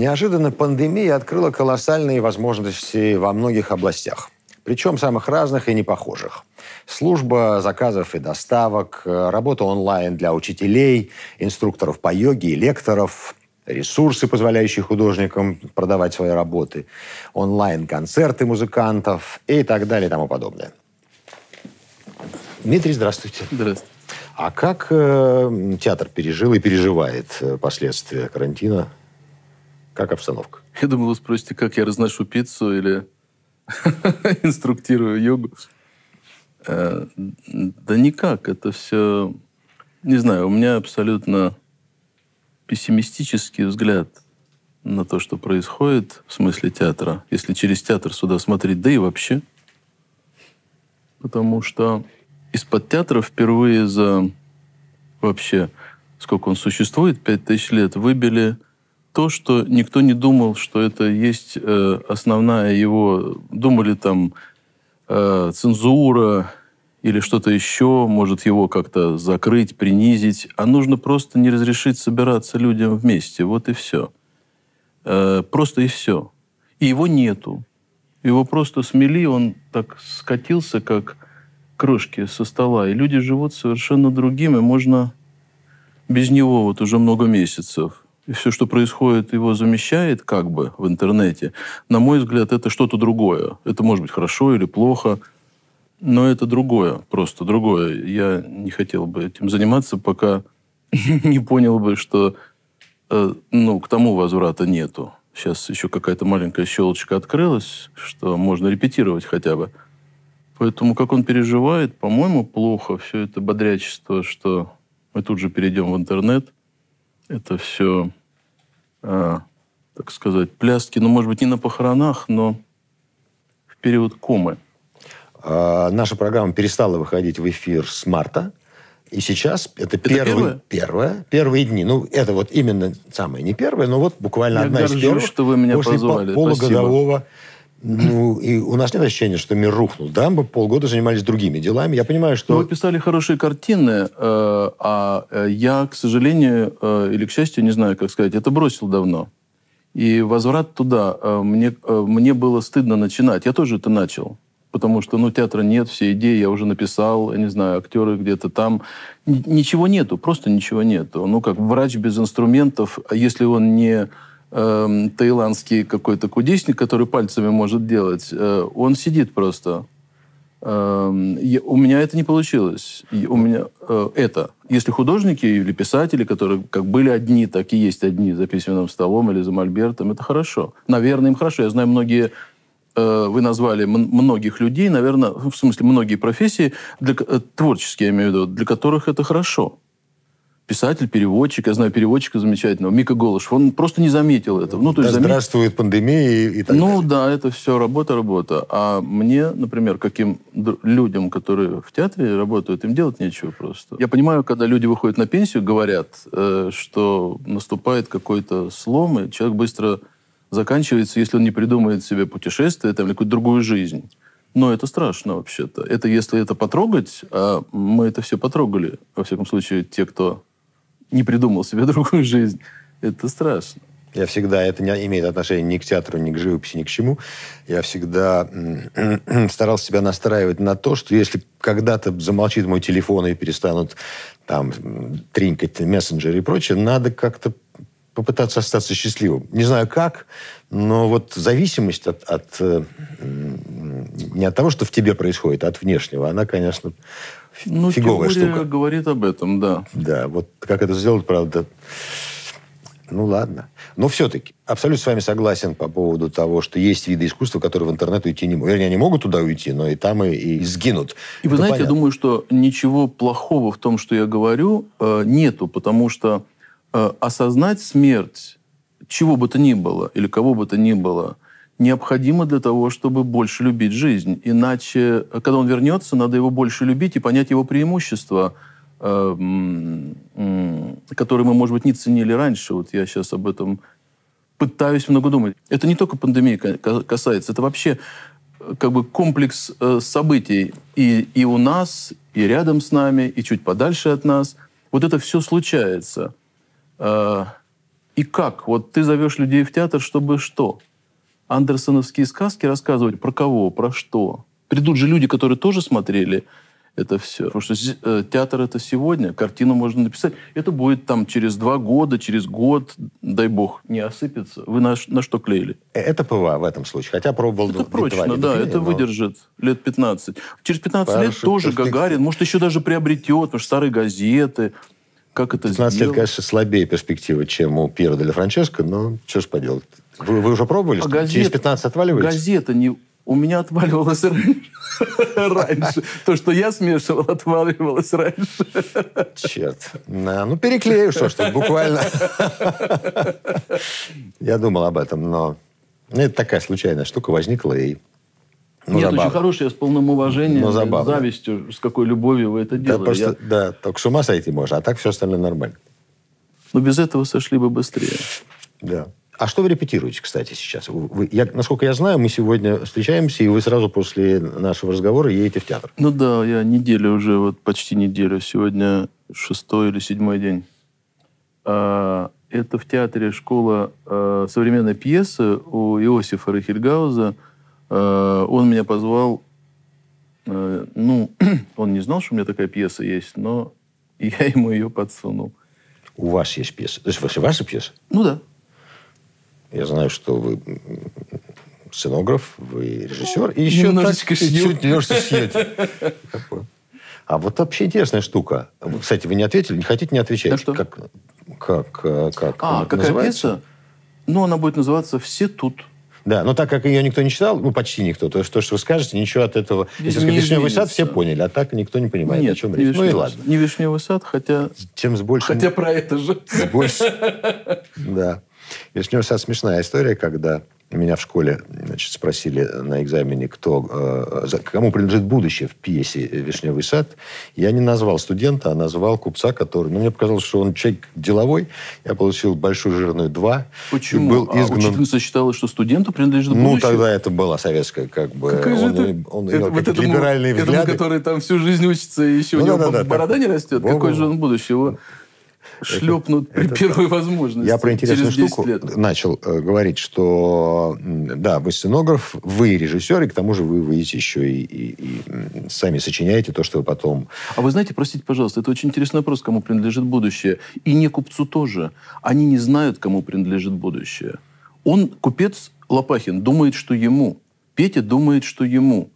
Неожиданно пандемия открыла колоссальные возможности во многих областях. Причем самых разных и непохожих. Служба заказов и доставок, работа онлайн для учителей, инструкторов по йоге и лекторов, ресурсы, позволяющие художникам продавать свои работы, онлайн-концерты музыкантов и так далее и тому подобное. Дмитрий, здравствуйте. Здравствуйте. А как э, театр пережил и переживает э, последствия карантина? Как обстановка? Я думал, вы спросите, как я разношу пиццу или инструктирую йогу. Э, да никак. Это все... Не знаю, у меня абсолютно пессимистический взгляд на то, что происходит в смысле театра, если через театр сюда смотреть, да и вообще. Потому что из-под театра впервые за вообще, сколько он существует, пять тысяч лет, выбили то, что никто не думал, что это есть э, основная его... Думали там э, цензура или что-то еще, может его как-то закрыть, принизить. А нужно просто не разрешить собираться людям вместе. Вот и все. Э, просто и все. И его нету. Его просто смели, он так скатился, как крошки со стола. И люди живут совершенно другим, и можно без него вот уже много месяцев и все, что происходит, его замещает как бы в интернете, на мой взгляд, это что-то другое. Это может быть хорошо или плохо, но это другое, просто другое. Я не хотел бы этим заниматься, пока не понял бы, что э, ну, к тому возврата нету. Сейчас еще какая-то маленькая щелочка открылась, что можно репетировать хотя бы. Поэтому как он переживает, по-моему, плохо все это бодрячество, что мы тут же перейдем в интернет. Это все так сказать, пляски, ну, может быть, не на похоронах, но в период комы. А, наша программа перестала выходить в эфир с марта. И сейчас это, это первые, первое? первое, первые дни. Ну, это вот именно самое не первое, но вот буквально Я одна горжусь, из первых. что вы меня после позвали. полугодового Спасибо. Ну, и у нас нет ощущения, что мир рухнул. Да, мы полгода занимались другими делами. Я понимаю, что... Ну, вы писали хорошие картины, э, а э, я, к сожалению, э, или к счастью, не знаю, как сказать, это бросил давно. И возврат туда, мне, мне было стыдно начинать. Я тоже это начал. Потому что, ну, театра нет, все идеи я уже написал, я не знаю, актеры где-то там. Ничего нету, просто ничего нету. Ну, как врач без инструментов, а если он не э, таиландский какой-то кудесник, который пальцами может делать, э, он сидит просто. Э, у меня это не получилось. у меня э, это. Если художники или писатели, которые как были одни, так и есть одни за письменным столом или за мольбертом, это хорошо. Наверное, им хорошо. Я знаю многие э, вы назвали многих людей, наверное, в смысле многие профессии, для, э, творческие, я имею в виду, для которых это хорошо писатель, переводчик, я знаю переводчика замечательного, Мика Голышев, он просто не заметил этого. Ну, то есть да здравствует пандемия и, и так Ну далее. да, это все работа, работа. А мне, например, каким людям, которые в театре работают, им делать нечего просто. Я понимаю, когда люди выходят на пенсию, говорят, э, что наступает какой-то слом, и человек быстро заканчивается, если он не придумает себе путешествие там, или какую-то другую жизнь. Но это страшно вообще-то. Это если это потрогать, а мы это все потрогали. Во всяком случае, те, кто не придумал себе другую жизнь. Это страшно. Я всегда, это не имеет отношения ни к театру, ни к живописи, ни к чему. Я всегда старался себя настраивать на то, что если когда-то замолчит мой телефон и перестанут там тринкать мессенджеры и прочее, надо как-то попытаться остаться счастливым. Не знаю как, но вот зависимость от, от э, не от того, что в тебе происходит, а от внешнего, она, конечно, ну, фиговая штука. говорит об этом, да. Да, вот как это сделать, правда, ну ладно. Но все-таки абсолютно с вами согласен по поводу того, что есть виды искусства, которые в интернет уйти не могут. Вернее, они могут туда уйти, но и там и, и сгинут. И вы Это знаете, понятно. я думаю, что ничего плохого в том, что я говорю, э, нету, потому что э, осознать смерть чего бы то ни было или кого бы то ни было – необходимо для того, чтобы больше любить жизнь. Иначе, когда он вернется, надо его больше любить и понять его преимущества, э, которые мы, может быть, не ценили раньше. Вот я сейчас об этом пытаюсь много думать. Это не только пандемии касается, это вообще э, как бы комплекс э, событий и, и у нас, и рядом с нами, и чуть подальше от нас. Вот это все случается. И как? Вот ты зовешь людей в театр, чтобы что? Андерсоновские сказки рассказывать про кого, про что? Придут же люди, которые тоже смотрели это все. Потому что э, театр это сегодня, картину можно написать. Это будет там через два года, через год, дай бог, не осыпется. Вы на, на что клеили? Э, это ПВА в этом случае. Хотя пробовал... Это прочно, да, это но... выдержит лет 15. Через 15 Парашют лет тоже перспектив... Гагарин, может, еще даже приобретет, потому что старые газеты, как это 15 сделать? лет, конечно, слабее перспективы, чем у Пьера Деля Франческо, но что ж поделать. Вы, вы уже пробовали? А газет, Через 15 отваливаете? Газета не у меня отваливалось раньше. То, что я смешивал, отваливалось раньше. Черт. Ну, переклею, что ж буквально. Я думал об этом, но ну, это такая случайная штука возникла, и ну, Нет, забавно. очень хорошее, с полным уважением, Но с завистью, с какой любовью вы это делали. Да, просто, Я... да, только с ума сойти можно, а так все остальное нормально. Но без этого сошли бы быстрее. Да. А что вы репетируете, кстати, сейчас? Вы, я, насколько я знаю, мы сегодня встречаемся, и вы сразу после нашего разговора едете в театр. Ну да, я неделю уже, вот почти неделю. Сегодня шестой или седьмой день. А, это в театре школа а, современной пьесы у Иосифа Рахельгауза. А, он меня позвал, а, ну, он не знал, что у меня такая пьеса есть, но я ему ее подсунул. У вас есть пьеса? То есть ваша пьеса? Ну да. Я знаю, что вы сценограф, вы режиссер, и еще немножечко так, чуть немножко шьете. А вот вообще интересная штука. Кстати, вы не ответили, не хотите, не отвечать. Да что? Как, как, как а, какая называется? пьеса? Ну, она будет называться «Все тут». Да, но так как ее никто не читал, ну, почти никто, то, то что вы скажете, ничего от этого... Здесь Если «Вишневый сад» все поняли, а так никто не понимает, Нет, о чем речь. Ну и ладно. Не «Вишневый сад», хотя... Чем с большим... Хотя про это же. С больше... Да. Вишневый сад смешная история, когда меня в школе значит, спросили на экзамене, кто, э, кому принадлежит будущее в пьесе «Вишневый сад». Я не назвал студента, а назвал купца, который... Ну, мне показалось, что он человек деловой. Я получил большую жирную «два». Почему? был а изгнан... учительница считала, что студенту принадлежит будущее? Ну, тогда это была советская, как бы... Какая он, же это... он, это, вот этому, либеральные этому, взгляды. который там всю жизнь учится, и еще ну, у него да, да, борода так... не растет. Богу. Какой же он будущее? Его шлепнут это, при это, первой возможности. Я про интересную штуку лет. начал э, говорить, что да, вы сценограф, вы режиссер, и к тому же вы выйдете еще и, и, и сами сочиняете то, что вы потом... А вы знаете, простите, пожалуйста, это очень интересный вопрос, кому принадлежит будущее. И не купцу тоже. Они не знают, кому принадлежит будущее. Он, купец Лопахин, думает, что ему. Петя думает, что ему.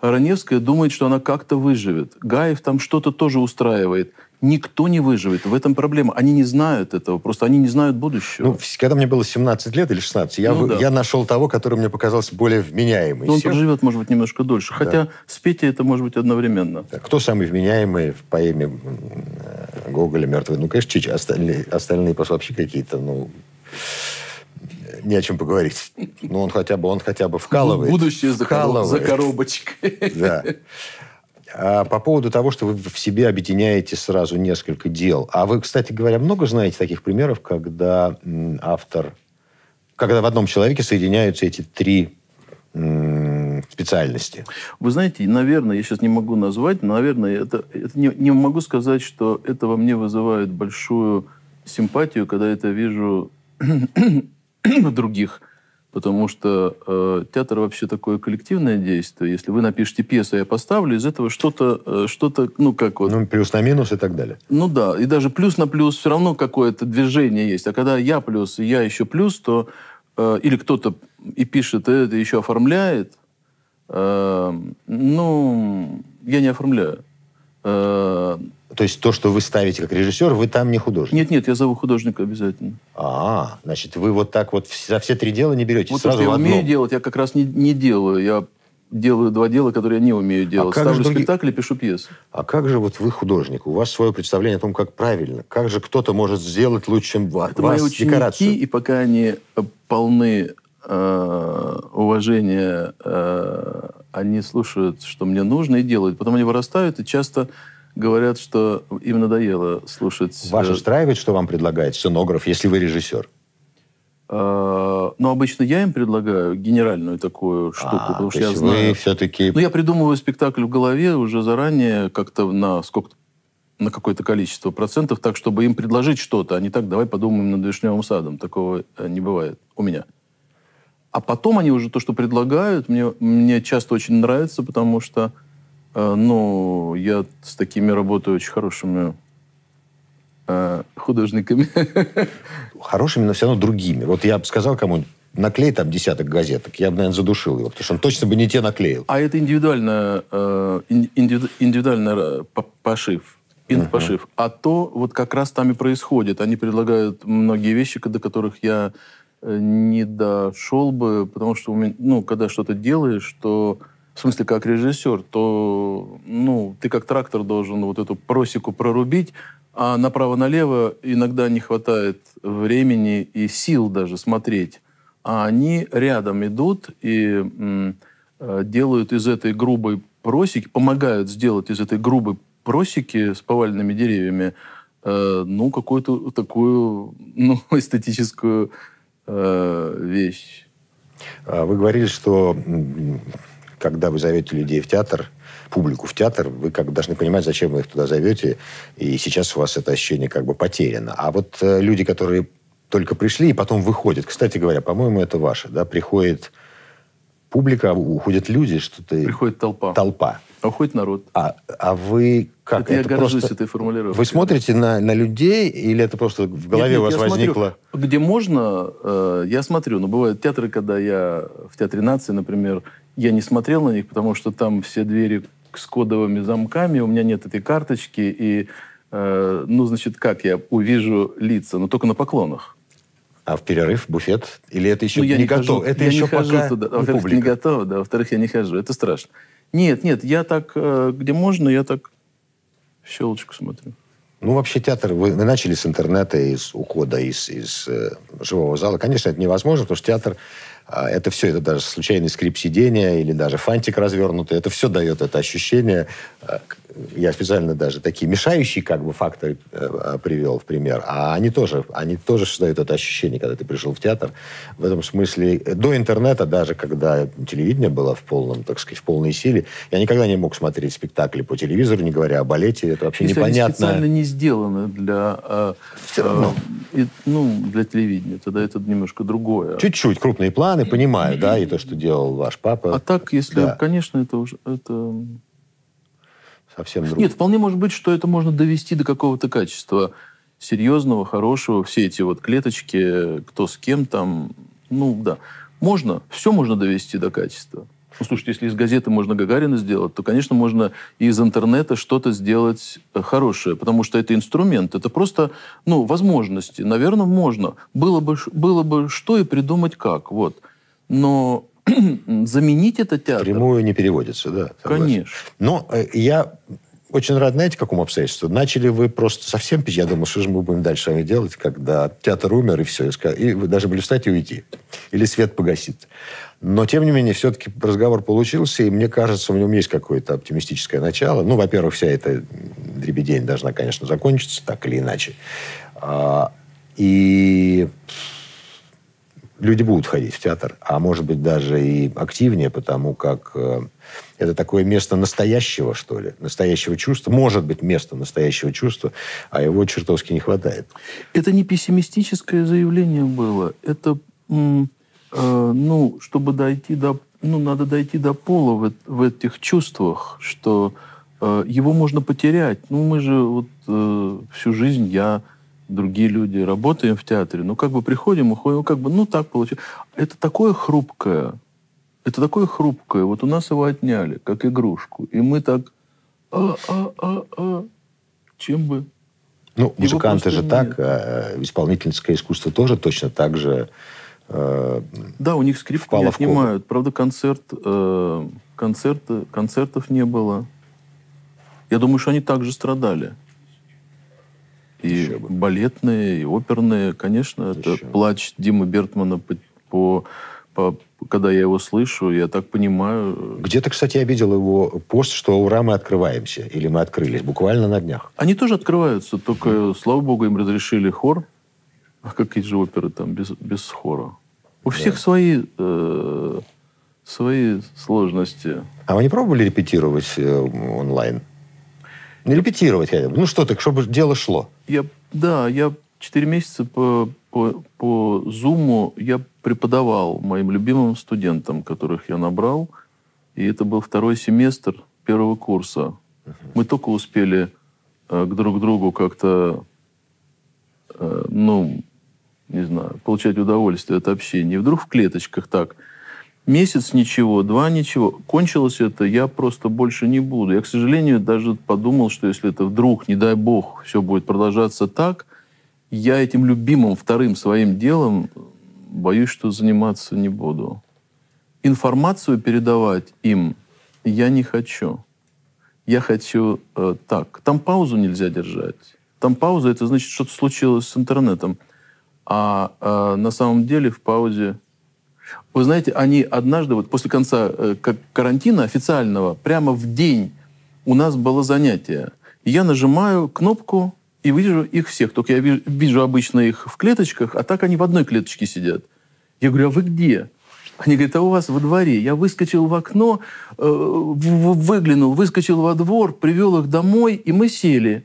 Раневская думает, что она как-то выживет. Гаев там что-то тоже устраивает. Никто не выживет. В этом проблема. Они не знают этого. Просто они не знают будущего. Ну, когда мне было 17 лет или 16, я, ну, да. я нашел того, который мне показался более вменяемый. Но он проживет, может быть, немножко дольше. Да. Хотя с Петей это может быть одновременно. Кто самый вменяемый в поэме Гоголя «Мертвый»? Ну, конечно, Чич. Остальные, остальные просто вообще какие-то, ну не о чем поговорить. Ну, он хотя бы, он хотя бы вкалывает. Будущее за, вкалывает. за коробочкой. Да. А по поводу того, что вы в себе объединяете сразу несколько дел. А вы, кстати говоря, много знаете таких примеров, когда автор, когда в одном человеке соединяются эти три специальности? Вы знаете, наверное, я сейчас не могу назвать, но, наверное, это, это не, не могу сказать, что это во мне вызывает большую симпатию, когда это вижу других потому что э, театр вообще такое коллективное действие. Если вы напишете пьесу, я поставлю, из этого что-то, э, что-то, ну как вот... Ну, плюс на минус и так далее. Ну да, и даже плюс на плюс все равно какое-то движение есть. А когда я плюс, и я еще плюс, то... Э, или кто-то и пишет, и это еще оформляет, э, ну, я не оформляю. Э, то есть то, что вы ставите как режиссер, вы там не художник? Нет, нет, я зову художника обязательно. А, значит, вы вот так вот за все три дела не берете вот сразу то, что я умею делать, я как раз не, не делаю. Я делаю два дела, которые я не умею делать. А Ставлю другие... спектакль и пишу пьесу. А как же вот вы художник? У вас свое представление о том, как правильно. Как же кто-то может сделать лучше, чем вас, Это мои ученики, декорацию? и пока они э, полны э, уважения, э, они слушают, что мне нужно, и делают. Потом они вырастают, и часто говорят, что им надоело слушать... Вас э, устраивает, что вам предлагает сценограф, если вы режиссер? А, ну, обычно я им предлагаю генеральную такую штуку, а, потому что я знаю... все-таки... Ну, я придумываю спектакль в голове уже заранее, как-то на сколько на какое-то количество процентов, так, чтобы им предложить что-то, а не так, давай подумаем над вишневым садом. Такого э, не бывает у меня. А потом они уже то, что предлагают, мне, мне часто очень нравится, потому что э, ну, я с такими работаю очень хорошими э, художниками. Хорошими, но все равно другими. Вот я бы сказал кому-нибудь, наклей там десяток газеток, я бы, наверное, задушил его, потому что он точно бы не те наклеил. А это индивидуально, э, индивиду, индивидуально пошив, инт-пошив. Uh-huh. А то вот как раз там и происходит. Они предлагают многие вещи, до которых я э, не дошел бы, потому что, у меня, ну, когда что-то делаешь, то в смысле, как режиссер, то ну, ты как трактор должен вот эту просеку прорубить, а направо-налево иногда не хватает времени и сил даже смотреть а они рядом идут и э, делают из этой грубой просеки, помогают сделать из этой грубой просеки с поваленными деревьями, э, ну, какую-то такую, ну, эстетическую э, вещь. А вы говорили, что когда вы зовете людей в театр, публику в театр, вы как должны понимать, зачем вы их туда зовете, и сейчас у вас это ощущение как бы потеряно. А вот люди, которые только пришли и потом выходят. Кстати говоря, по-моему, это ваше, да? Приходит публика, уходят люди, что-то... Приходит толпа. Толпа. А уходит народ. А, а вы как? Это, это я горжусь просто... этой формулировкой. Вы смотрите на, на людей, или это просто в голове нет, нет, у вас я возникло? Смотрю, где можно, э, я смотрю. Но бывают театры, когда я в Театре нации, например, я не смотрел на них, потому что там все двери с кодовыми замками, у меня нет этой карточки, и, э, ну, значит, как я увижу лица? Ну, только на поклонах. А в перерыв буфет? Или это еще ну, я не, не готово? Это я еще не хожу пока туда. Во-первых, не готово, да. Во-вторых, я не хожу. Это страшно. Нет, нет, я так, э, где можно, я так в щелочку смотрю. Ну, вообще театр, вы, вы начали с интернета, из ухода из, из э, живого зала. Конечно, это невозможно, потому что театр это все, это даже случайный скрип сидения или даже фантик развернутый, это все дает это ощущение. Я специально даже такие мешающие как бы факторы э, привел в пример, а они тоже, они тоже создают это ощущение, когда ты пришел в театр. В этом смысле до интернета, даже когда телевидение было в полном, так сказать, в полной силе, я никогда не мог смотреть спектакли по телевизору, не говоря о балете, это вообще Если непонятно. Они специально не сделаны для, э, все равно. Э, ну, для телевидения, тогда это немножко другое. Чуть-чуть крупные планы, планы, понимаю, да, и то, что делал ваш папа. А так, если, да. конечно, это уже... Это... Совсем другое. Нет, вполне может быть, что это можно довести до какого-то качества серьезного, хорошего. Все эти вот клеточки, кто с кем там, ну да. Можно, все можно довести до качества. Ну, слушайте, если из газеты можно Гагарина сделать, то, конечно, можно и из интернета что-то сделать э, хорошее, потому что это инструмент, это просто, ну, возможности. Наверное, можно. Было бы, было бы что и придумать как, вот. Но заменить это театр... Прямую не переводится, да. Согласен. Конечно. Но э, я очень рад, знаете, какому обстоятельству? Начали вы просто совсем пить. Я думал, что же мы будем дальше с вами делать, когда театр умер, и все. И вы даже были встать и уйти. Или свет погасит. Но, тем не менее, все-таки разговор получился, и мне кажется, в нем есть какое-то оптимистическое начало. Ну, во-первых, вся эта дребедень должна, конечно, закончиться, так или иначе. А, и люди будут ходить в театр, а может быть даже и активнее, потому как э, это такое место настоящего, что ли, настоящего чувства. Может быть, место настоящего чувства, а его чертовски не хватает. Это не пессимистическое заявление было. Это Э, ну, чтобы дойти до, ну, надо дойти до пола в, в этих чувствах, что э, его можно потерять. Ну, мы же вот э, всю жизнь я, другие люди работаем в театре, ну, как бы приходим, уходим, как бы, ну, так получилось. Это такое хрупкое, это такое хрупкое. Вот у нас его отняли, как игрушку. И мы так, а, а, а, а, чем бы... Ну, музыканты же нет. так, а исполнительское искусство тоже точно так же Э, да, у них скрипку не отнимают. Правда, концерт, э, концерт, концертов не было. Я думаю, что они также страдали. И балетные, и оперные, конечно. Еще. Это плач Димы Бертмана по, по, по, когда я его слышу, я так понимаю. Где-то, кстати, я видел его пост, что ура, мы открываемся. Или мы открылись. Буквально на днях. Они тоже открываются, только, mm. слава богу, им разрешили хор а какие же оперы там без, без хора? У всех да. свои, э, свои сложности. А вы не пробовали репетировать э, онлайн? Репетировать хотя бы. Ну что так, чтобы дело шло. Я, да, я четыре месяца по, по, по Zoom я преподавал моим любимым студентам, которых я набрал. И это был второй семестр первого курса. Мы только успели э, к друг другу как-то, э, ну, не знаю, получать удовольствие от общения. И вдруг в клеточках так. Месяц ничего, два ничего. Кончилось это, я просто больше не буду. Я, к сожалению, даже подумал, что если это вдруг, не дай бог, все будет продолжаться так, я этим любимым вторым своим делом боюсь, что заниматься не буду. Информацию передавать им я не хочу. Я хочу э, так. Там паузу нельзя держать. Там пауза, это значит, что-то случилось с интернетом. А э, на самом деле в паузе... Вы знаете, они однажды, вот после конца э, карантина официального, прямо в день у нас было занятие. Я нажимаю кнопку и вижу их всех. Только я вижу, вижу обычно их в клеточках, а так они в одной клеточке сидят. Я говорю, а вы где? Они говорят, а у вас во дворе. Я выскочил в окно, э, выглянул, выскочил во двор, привел их домой, и мы сели.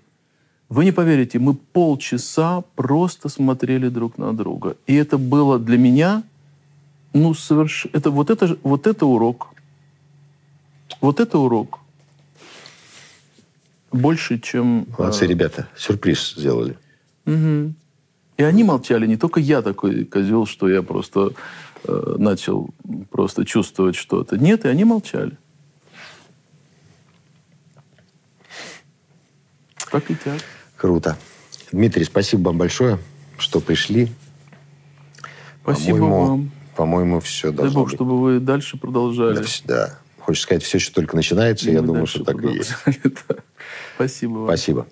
Вы не поверите, мы полчаса просто смотрели друг на друга. И это было для меня, ну, совершенно... Это, вот, это, вот это урок. Вот это урок. Больше, чем... Молодцы, э... ребята. Сюрприз сделали. Угу. И они молчали. Не только я такой козел, что я просто э, начал просто чувствовать что-то. Нет, и они молчали. Так и так. Круто. Дмитрий, спасибо вам большое, что пришли. Спасибо вам. По-моему, все должно Дай Бог, быть. чтобы вы дальше продолжали. Да, да. Хочешь сказать, все еще только начинается, и я думаю, что так и есть. Спасибо вам. Спасибо.